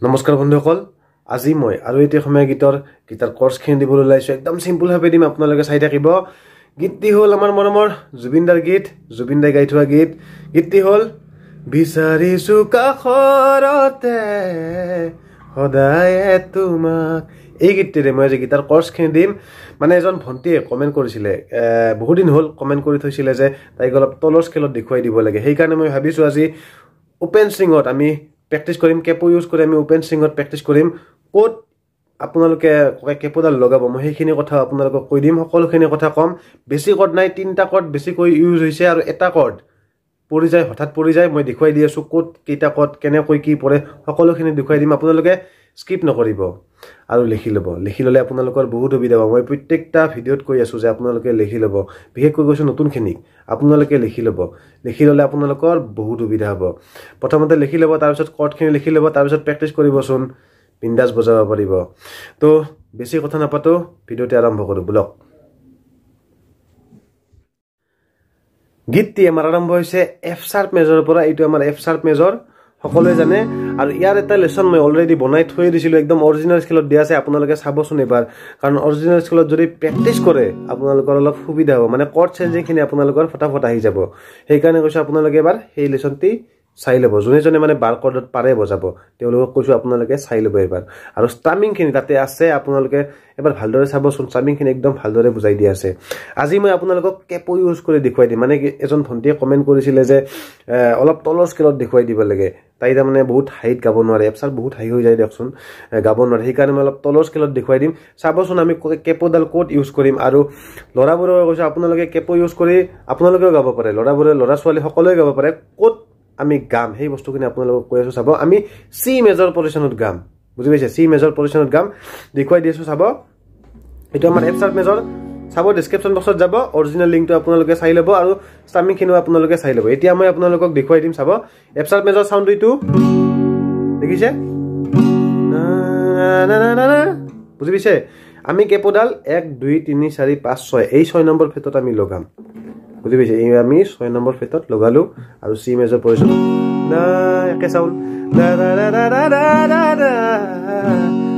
নমস্কাৰ বন্ধুসকল আজি মই আৰু এটি সময় গীতৰ গীতাৰ কৰ্চখিনি দিবলৈ ওলাইছোঁ। একদম চিম্পুলভাৱে দিম আপোনালোকে চাই থাকিব। গীতটি হ'ল আমাৰ মৰমৰ জুবিনদাৰ গীত জুবিনদাই গাই থোৱা গীত। গীতটি হ'ল বিচাৰিছোঁ কাষৰতে সদায় তোমাক। এই গীতটিৰে মই আজি গীতাৰ কৰ্চখিনি দিম। মানে এজন ভণ্টিয়ে কমেণ্ট কৰিছিলে বহু দিন হ'ল কমেণ্ট কৰি থৈছিলে যে তাইক অলপ তলৰ স্কেলত দেখুৱাই দিব লাগে। সেইকাৰণে মই ভাবিছোঁ আজি অ'পেন ষ্ট্ৰিঙত আমি প্ৰেক্টিচ কৰিম কেপো ইউজ কৰি আমি অ'পেন ষ্ট্ৰিঙত প্ৰেক্টিচ কৰিম ক'ত আপোনালোকে কেপোডাল লগাব? মই সেইখিনি কথা আপোনালোকক কৈ দিম। সকলোখিনি কথা ক'ম। বেছি কৰ্ড নাই তিনিটা কৰ্ড বেছিকৈ ইউজ হৈছে আৰু এটা কৰ্ড পৰি যায় হঠাৎ পৰি যায়। মই দেখুৱাই দি আছোঁ ক'ত কেইটা কৰ্ড কেনেকৈ কি পৰে। সকলোখিনি দেখুৱাই দিম আপোনালোকে। স্কিপ নকৰিব। আৰু লিখি ল'ব। লিখি ল'লে আপোনালোকৰ বহুত সুবিধা হ'ব। মই প্ৰত্যেকটা ভিডিঅ'ত কৈ আছোঁ যে আপোনালোকে লিখি ল'ব। বিশেষকৈ কৈছোঁ নতুনখিনিক। আপোনালোকে লিখি ল'ব। লিখি ল'লে আপোনালোকৰ বহুত সুবিধা হ'ব। প্ৰথমতে লিখি ল'ব তাৰপিছত কৰ্ডখিনি লিখি ল'ব তাৰপিছত প্ৰেক্টিচ কৰিবচোন। বিন্দাজ বজাব পাৰিব। তো বেছি কথা নাপাতো। ভিডিঅ'টি আৰম্ভ কৰোঁ। বোলক। গীতটি আমাৰ আৰম্ভ হৈছে এফ চাৰ্প মেজৰৰ পৰা। এইটো আমাৰ এফ চাৰ্প মেজৰ সকলোৱে জানে। আৰু ইয়াৰ এটা লেচন মই অলৰেডি বনাই থৈ দিছিলোঁ একদম অৰিজিনেল স্কেলত দিয়া আছে আপোনালোকে চাবচোন এবাৰ। কাৰণ অৰিজিনেল স্কেলত যদি প্ৰেক্টিচ কৰে আপোনালোকৰ অলপ সুবিধা হ'ব। মানে কৰ্ড চেঞ্জিংখিনি আপোনালোকৰ ফটাফট আহি যাব। সেইকাৰণে কৈছোঁ আপোনালোকে এবাৰ সেই লেচনটি চাই ল'ব। যোনে যোনে মানে বাৰ কৰ্ডত পাৰে বজাব তেওঁলোকক কৈছোঁ আপোনালোকে চাই ল'ব এবাৰ। আৰু ষ্টামিংখিনি তাতে আছে আপোনালোকে এবাৰ ভালদৰে চাবচোন। ষ্টামিংখিনি একদম ভালদৰে বুজাই দিয়া আছে। আজি মই আপোনালোকক কেপো ইউজ কৰি দেখুৱাই দিম। মানে এজন ভণ্টিয়ে কমেণ্ট কৰিছিলে যে অলপ তলৰ স্কেলত দেখুৱাই দিব লাগে। তাই তাৰমানে বহুত হাইত গাব নোৱাৰে। এপচাৰ বহুত হাই হৈ যায় দিয়কচোন। গাব নোৱাৰে। সেইকাৰণে মই অলপ তলৰ স্কেলত দেখুৱাই দিম। চাবচোন আমি কেপোডাল ক'ত ইউজ কৰিম। আৰু ল'ৰাবোৰে কৈছোঁ আপোনালোকে কেপো ইউজ কৰি আপোনালোকেও গাব পাৰে। ল'ৰাবোৰে ল'ৰা ছোৱালী সকলোৱে গাব পাৰে। ক'ত আমি গাম? সেই বস্তুখিনি আপোনালোকক কৈ আছোঁ। চাব আমি চি মেজৰ পজিশ্যনত গাম। বুজি পাইছে? চি মেজৰ পজিশ্যনত গাম। দেখুৱাই দিছোঁ চাব। এইটো আমাৰ চাৰ্ট মেজৰ চাব ডিছক্ৰিপশ্যন বক্সত যাব অৰিজিনেল লিংকটো আপোনালোকে চাই ল'ব আৰু ষ্টামিংখিনিও আপোনালোকে চাই ল'ব এতিয়া মই আপোনালোকক দেখুৱাই দিম চাব এফ চাৰ্ট মেজৰ চাউণ্ডটো এইটো দেখিছে বুজি পাইছে আমি কেপোডাল এক দুই তিনি চাৰি পাঁচ ছয় এই ছয় নম্বৰ ক্ষেত্ৰত আমি লগাম বুজি পাইছে এই আমি ছয় নম্বৰ ফেটত লগালোঁ আৰু চি মেজৰ পজিশ্যন একে চাউল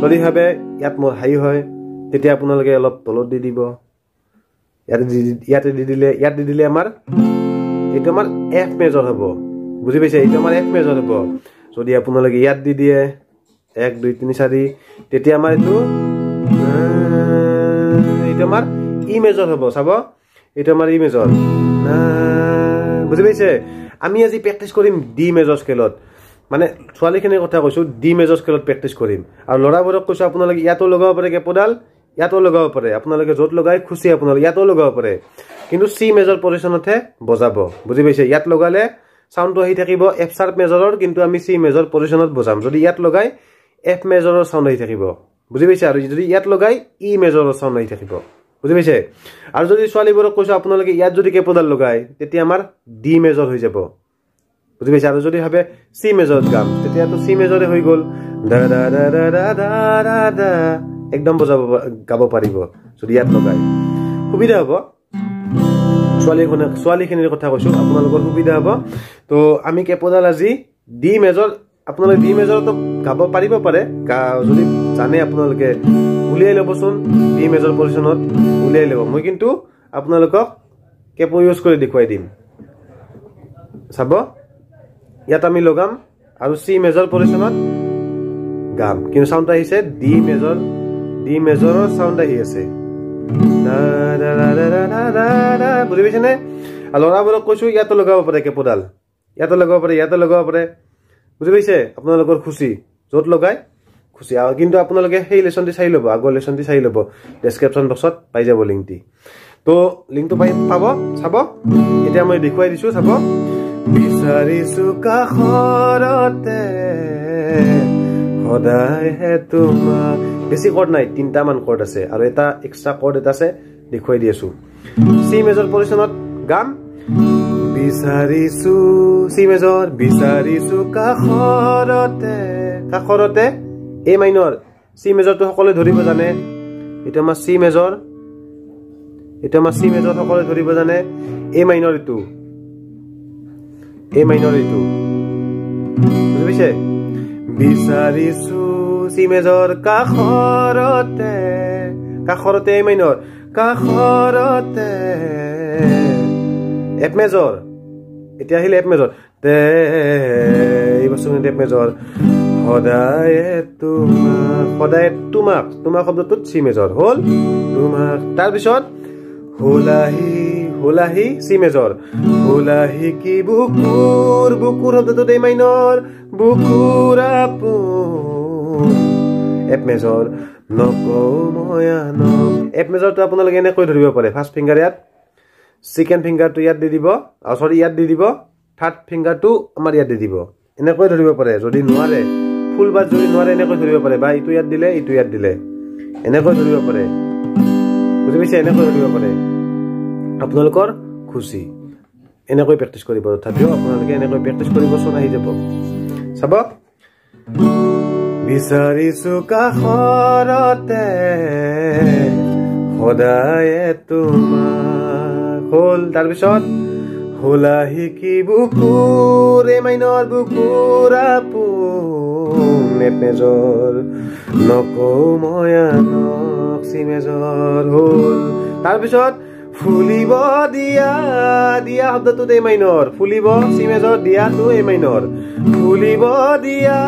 যদি ভাবে ইয়াত মোৰ হাই হয় তেতিয়া আপোনালোকে অলপ তলত দি দিব ইয়াতে দি দিলে ইয়াত দি দিলে আমাৰ এইটো আমাৰ এফ মেজৰ হ'ব। বুজি পাইছে? এইটো আমাৰ এফ মেজৰ হ'ব। যদি আপোনালোকে ইয়াত দি দিয়ে এক দুই তিনি চাৰি তেতিয়া আমাৰ এইটো এইটো আমাৰ ই মেজৰ হ'ব চাব? এইটো আমাৰ ই মেজৰ বুজি পাইছে? আমি আজি প্ৰেক্টিচ কৰিম ডি মেজৰ স্কেলত মানে ছোৱালীখিনিৰ কথা কৈছোঁ ডি মেজৰ স্কেলত প্ৰেক্টিচ কৰিম। আৰু ল'ৰাবোৰক কৈছোঁ আপোনালোকে ইয়াতো লগাব পাৰে কেপোডাল ইয়াতো লগাব পাৰে। আপোনালোকে য'ত লগাই খুচি আপোনালোকে ইয়াতো লগাব পাৰে। কিন্তু চি মেজৰ পজিশ্যনতহে বজাব। বুজি পাইছে? ইয়াত লগালে চাউণ্ডটো আহি থাকিব এফ চাৰ্প মেজৰৰ কিন্তু আমি চি মেজৰ পজিশ্যনত বজাম। যদি ইয়াত লগাই এফ মেজৰৰ চাউণ্ড আহি থাকিব। বুজি পাইছে? আৰু যদি ইয়াত লগাই ই মেজৰৰ চাউণ্ড আহি থাকিব। বুজি পাইছে? আৰু যদি ছোৱালীবোৰক কৈছোঁ আপোনালোকে ইয়াত যদি কেপোডাল লগায় তেতিয়া আমাৰ ডি মেজৰ হৈ যাব। বুজি পাইছে? আৰু যদি ভাবে চি মেজৰত গাম তেতিয়াতো চি মেজৰে হৈ গ'ল। একদম বজাব গাব পাৰিব যদি ইয়াত লগাই। সুবিধা হ'ব। ছোৱালীখনে ছোৱালীখিনিৰ কথা কৈছোঁ আপোনালোকৰ সুবিধা হ'ব। তো আমি কেপোডাল আজি ডি মেজৰ আপোনালোকে ডি মেজৰতো গাব পাৰিব পাৰে। যদি জানে আপোনালোকে উলিয়াই ল'বচোন ডি মেজৰ পজিশ্যনত উলিয়াই ল'ব। মই কিন্তু আপোনালোকক কেপো ইউজ কৰি দেখুৱাই দিম। চাব? ইয়াত আমি লগাম আৰু চি মেজৰ পজিশ্যনত গাম। কিন্তু চাউণ্ড আহিছে ডি মেজৰ ডি মেজৰৰ চাউণ্ড আহি আছে বুজি পাইছেনে ল'ৰাবোৰক কৈছোঁ ইয়াতো লগাব পাৰে কেপোডাল ইয়াতো লগাব পাৰে ইয়াতো লগাব পাৰে বুজি পাইছে আপোনালোকৰ খুচি য'ত লগাই খুচি কিন্তু আপোনালোকে সেই লেচনটি চাই ল'ব আগৰ লেচনটি চাই ল'ব ডেছক্ৰিপশ্যন বক্সত পাই যাব লিংকটি তো লিংকটো পাই পাব চাব এতিয়া মই দেখুৱাই দিছোঁ চাব বিচাৰিছোঁ কাষৰতে সদায়হে তোমাক বেছি কৰ্ড নাই তিনিটামান কৰ্ড আছে। আৰু এটা এক্সট্ৰা কৰ্ড এটা আছে দেখুৱাই দি আছোঁ। চি মেজৰ পজিশ্যনত গাম। বিচাৰিছো চি মেজৰ বিচাৰিছো কাষৰতে। কাষৰতে এই মাইনৰ চি মেজৰটো সকলোৱে ধৰিব জানে। এইটো আমাৰ চি মেজৰ এইটো আমাৰ চি মেজৰ সকলোৱে ধৰিব জানে। এই মাইনৰ এইটো। এই মাইনৰ এইটো। বুজি পাইছে? বিচাৰিছো চি মেজৰ কাষৰতে কাষৰতে এ মাইনৰ কাষৰতে এফ মেজৰ এতিয়া আহিলে এফ মেজৰ তে এই বস্তু এফ মেজৰ সদায় তোমাক সদায় তোমাক তোমাৰ শব্দটোত চি মেজৰ হ'ল তোমাক তাৰপিছত হোলাহি হোলাহি চি মেজৰ হোলাহি কি বুকুৰ বুকুৰ শব্দটোত এই মাইনৰ বুকুৰ আপোন এফ মেজৰ নকৌ ময়া ন এফ মেজৰটো আপোনালোকে এনেকৈ ধৰিব পাৰে। ফাৰ্ষ্ট ফিংগাৰ ইয়াত ছেকেণ্ড ফিংগাৰটো ইয়াত দি দিব চৰি ইয়াত দি দিব থাৰ্ড ফিংগাৰটো আমাৰ ইয়াত দি দিব। এনেকৈ ধৰিব পাৰে যদি নোৱাৰে ফুল বাছ যদি নোৱাৰে এনেকৈ ধৰিব পাৰে বা ইটো ইয়াত দিলে ইটো ইয়াত দিলে। এনেকৈ ধৰিব পাৰে। বুজি পাইছে? এনেকৈ ধৰিব পাৰে। আপোনালোকৰ খুচি। এনেকৈ প্ৰেক্টিচ কৰিব। তথাপিও আপোনালোকে এনেকৈ প্ৰেক্টিচ কৰিবচোন আহি যাব। চাব? বিচাৰিছো কাষৰতে সদায় তোমাক হ'ল। তাৰপিছত হোলাহি কি বুকুৰ মাইনৰ বুকুৰ আপোন। মেজৰ নকৌ ময়ানক চি মেজৰ হ'ল। তাৰপিছত ফুলিব দিয়া দিয়া শব্দটোত এই মাইনৰ। ফুলিব চি মেজৰ দিয়াটো এই মাইনৰ। ফুলিব দিয়া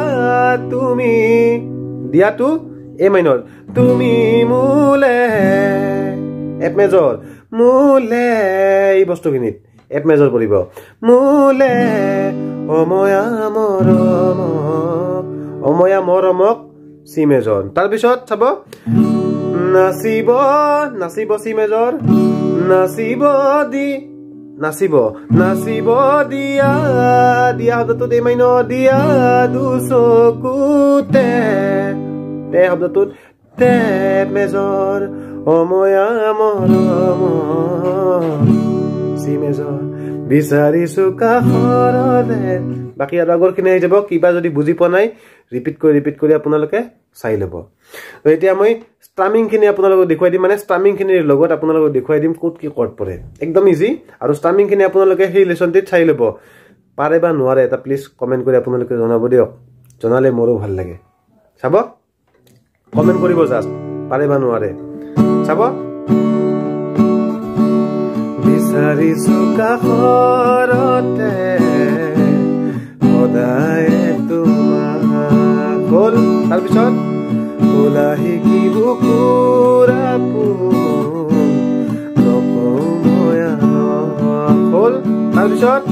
তুমি দিয়াটো এই মাইনৰ। তুমি মোলে এফ মেজৰ মোলে এই বস্তুখিনিত। এফ মেজৰ পৰিব মোলে অময়া মৰমক অময়া মৰমক চি মেজৰ। তাৰপিছত চাব নাচিব নাচিব চি মেজৰ নাচিব দি নাচিব নাচিব দিয়া দিয়া শব্দটোত এই মাইন দিয়া দুচকুতে তে শব্দটোত তে মেজৰ অময়া মৰম চি মেজৰ বিচাৰিছো কাষৰতে বাকী আৰু আগৰখিনি আহি যাব কিবা যদি বুজি পোৱা নাই ৰিপিট কৰি ৰিপিট কৰি আপোনালোকে চাই ল'ব এতিয়া মই ষ্টামিংখিনি আপোনালোকক দেখুৱাই দিম মানে ষ্টামিংখিনিৰ লগত আপোনালোকক দেখুৱাই দিম ক'ত কি কৰ্ড পৰে। একদম ইজি আৰু ষ্টামিংখিনি আপোনালোকে সেই লেচনটিত চাই ল'ব। পাৰে বা নোৱাৰে এটা প্লিজ কমেণ্ট কৰি আপোনালোকে জনাব দিয়ক। জনালে মোৰো ভাল লাগে। চাব? কমেণ্ট কৰিব জাষ্ট পাৰে বা নোৱাৰে। চাব? বিচাৰিছো কাষৰতে সদায় তোমাক। হ'ল। তাৰপিছত? ওলাহি কি বুকুৰ তাৰপিছত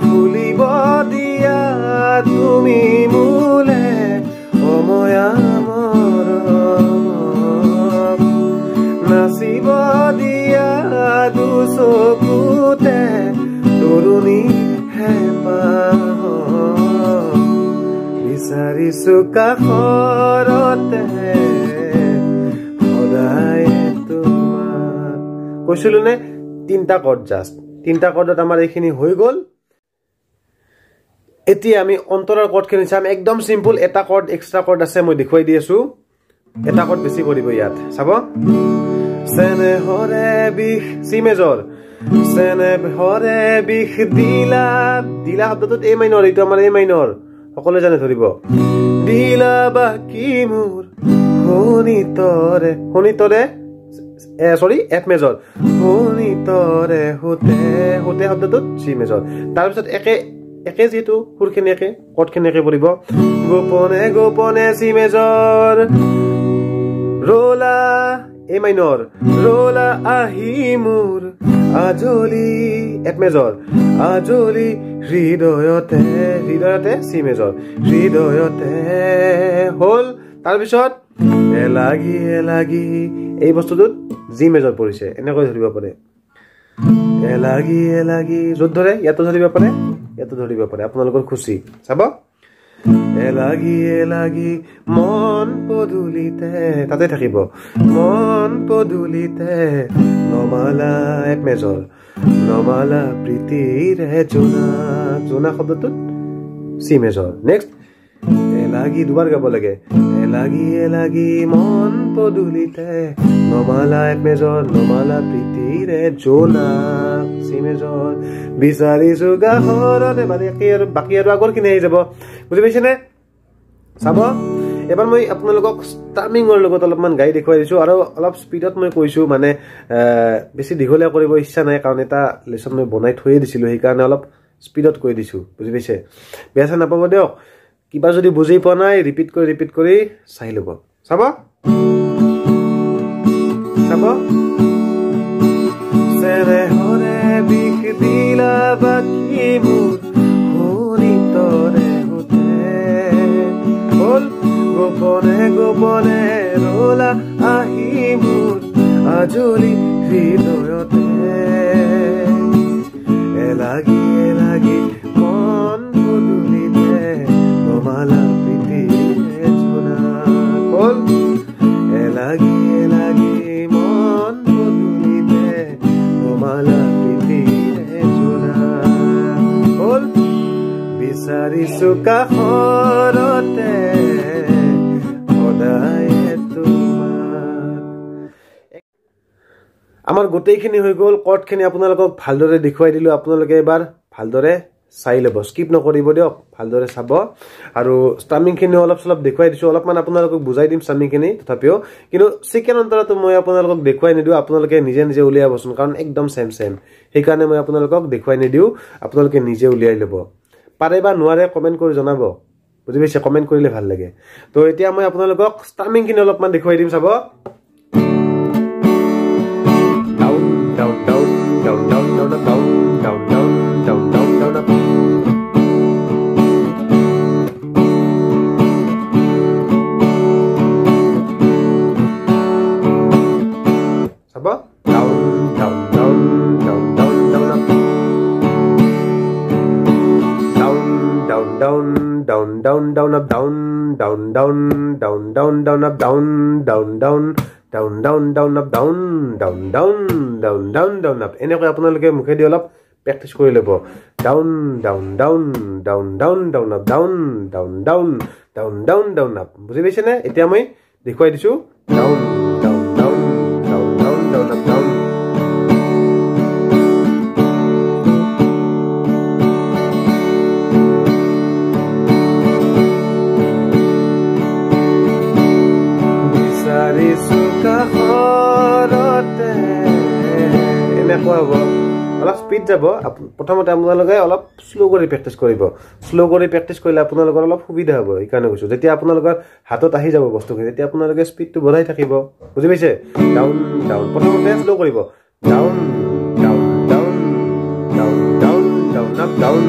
ফুলিব দিয়া তুমি মোলে। অময়া বিচাৰিছো কাষৰতে কৈছিলো নে তিনিটা কৰ্ড জাষ্ট তিনিটা কৰ্ডত আমাৰ এইখিনি হৈ গ'ল এতিয়া আমি অন্তৰৰ কৰ্ডখিনি চাম একদম চিম্পুল এটা কৰ্ড এক্সট্ৰা কৰ্ড আছে মই দেখুৱাই দি আছো এটা কৰ্ড বেছি পৰিব ইয়াত চাব চেনেহৰে বিষ চি মেজৰ চেনেহৰে বিষ দিলা দিলা শব্দটোত এই মাইনৰ এইটো আমাৰ এই মাইনৰ সকলোৱে জানে ধৰিব। দিলা বাকী মোৰ শুনিতৰে শুনিতৰে চৰি এফ মেজৰ শুনিতৰে সুতে সুতে শব্দটোত চি মেজৰ তাৰপিছত একে একে যিহেতু সুৰখিনি একে কটখিনি একে পৰিব। গোপনে গোপনে চি মেজৰ ৰলা এই মাইনৰ ৰলা আহি মোৰ আজলি এফ মেজৰ আজলি হৃদয়তে হৃদয়তে চি মেজৰ হৃদয়তে হ'ল তাৰপিছত এলাগি এলাগি এই বস্তুটোত জি মেজৰ পৰিছে। এনেকৈ ধৰিব পাৰে। এলাগি এলাগি য'ত ধৰে ইয়াতো ধৰিব পাৰে ইয়াতো ধৰিব পাৰে। আপোনালোকৰ খুচি। চাব? এলাগি এলাগি মন পদূলিতে তাতে থাকিব। মন পদূলিতে নমালা এক মেজৰ নমালা প্ৰীতিৰে জোনা। জোনা শব্দটোত চি মেজৰ। নেক্সট এলাগি দুবাৰ গাব লাগে। এলাগি এলাগি মন পদূলিতে। নমালা এক মেজৰ নমালা প্ৰীতিৰে জোনা চি মেজৰ বিচাৰিছো গাহৰতে বাকী আৰু বাকী আৰু আগৰখিনি আহি যাব। বুজি পাইছেনে? চাব? এবাৰ মই আপোনালোকক ষ্টাৰ্মিঙৰ লগত অলপমান গাড়ী দেখুৱাই দিছোঁ আৰু অলপ স্পীডত মই কৈছোঁ মানে বেছি দীঘলীয়া কৰিব ইচ্ছা নাই কাৰণ এটা লেচন মই বনাই থৈয়ে দিছিলোঁ সেইকাৰণে অলপ স্পীডত কৈ দিছোঁ। বুজি পাইছে? বেয়া চেয়া নাপাব দিয়ক। কিবা যদি বুজি পোৱা নাই ৰিপিট কৰি ৰিপিট কৰি চাই ল'ব। চাব? চাব? গোপনে ৰলা আহি মোৰ আজলি হৃদয়তে। এলাগি এলাগি বিচাৰিছো কাষৰতে আমাৰ গোটেইখিনি হৈ গ'ল কৰ্টখিনি আপোনালোকক ভালদৰে দেখুৱাই দিলোঁ। আপোনালোকে এবাৰ ভালদৰে চাই ল'ব। স্কিপ নকৰিব দিয়ক ভালদৰে চাব। আৰু ষ্টামিংখিনি অলপ চলপ দেখুৱাই দিছোঁ। অলপমান আপোনালোকক বুজাই দিম ষ্টামিংখিনি তথাপিও। কিন্তু চিকেন অন্তৰতো মই আপোনালোকক দেখুৱাই নিদিওঁ। আপোনালোকে নিজে নিজে উলিয়াবচোন কাৰণ একদম ছেম ছেম সেইকাৰণে মই আপোনালোকক দেখুৱাই নিদিওঁ। আপোনালোকে নিজে উলিয়াই ল'ব। পাৰে বা নোৱাৰে কমেণ্ট কৰি জনাব বুজি পাইছে কমেণ্ট কৰিলে ভাল লাগে তো এতিয়া মই আপোনালোকক ষ্টামিংখিনি অলপমান দেখুৱাই দিম চাব down down down up down down down down down down up down down down down down down up down down down down down down up এনেকৈ আপোনালোকে মুখেদি অলপ প্ৰেক্টিচ কৰি ল'ব down down down down down down up down down down down down down up বুজি পাইছেনে এতিয়া মই দেখুৱাই দিছোঁ ডাউন ডাউন ডাউন স্পীড যাব প্ৰথমতে আপোনালোকে অলপ শ্ল' কৰি প্ৰেক্টিচ কৰিব। শ্ল' কৰি প্ৰেক্টিচ কৰিলে আপোনালোকৰ অলপ সুবিধা হ'ব সেইকাৰণে কৈছোঁ। যেতিয়া আপোনালোকৰ হাতত আহি যাব বস্তুখিনি তেতিয়া আপোনালোকে স্পীডটো বঢ়াই থাকিব। বুজি পাইছে? ডাউন ডাউন প্ৰথমতে শ্ল' কৰিব। Down down down down down down up down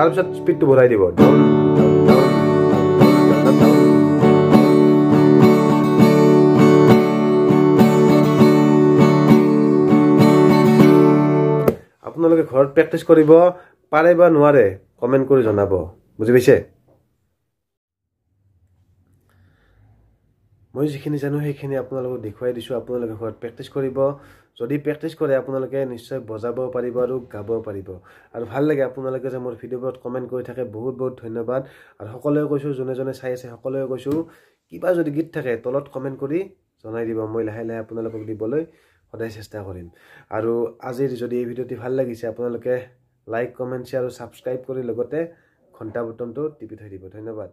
তাৰপিছত স্পীডটো বঢ়াই দিব। আপোনালোকে ঘৰত প্ৰেক্টিচ কৰিব পাৰে বা নোৱাৰে কমেণ্ট কৰি জনাব। বুজি পাইছে? মই যিখিনি জানো সেইখিনি আপোনালোকক দেখুৱাই দিছোঁ। আপোনালোকে ঘৰত প্ৰেক্টিচ কৰিব। যদি প্ৰেক্টিচ কৰে আপোনালোকে নিশ্চয় বজাব পাৰিব আৰু গাব পাৰিব। আৰু ভাল লাগে আপোনালোকে যে মোৰ ভিডিঅ'বোৰত কমেণ্ট কৰি থাকে বহুত বহুত ধন্যবাদ। আৰু সকলোৱে কৈছোঁ যোনে যোনে চাই আছে সকলোৱে কৈছোঁ কিবা যদি গীত থাকে তলত কমেণ্ট কৰি জনাই দিব। মই লাহে লাহে আপোনালোকক দিবলৈ সদায় চেষ্টা কৰিম। আৰু আজিৰ যদি এই ভিডিঅ'টি ভাল লাগিছে আপোনালোকে লাইক কমেণ্ট শ্বেয়াৰ আৰু ছাবস্ক্ৰাইব কৰি লগতে ঘণ্টা বুটনটো টিপি থৈ দিব। ধন্যবাদ।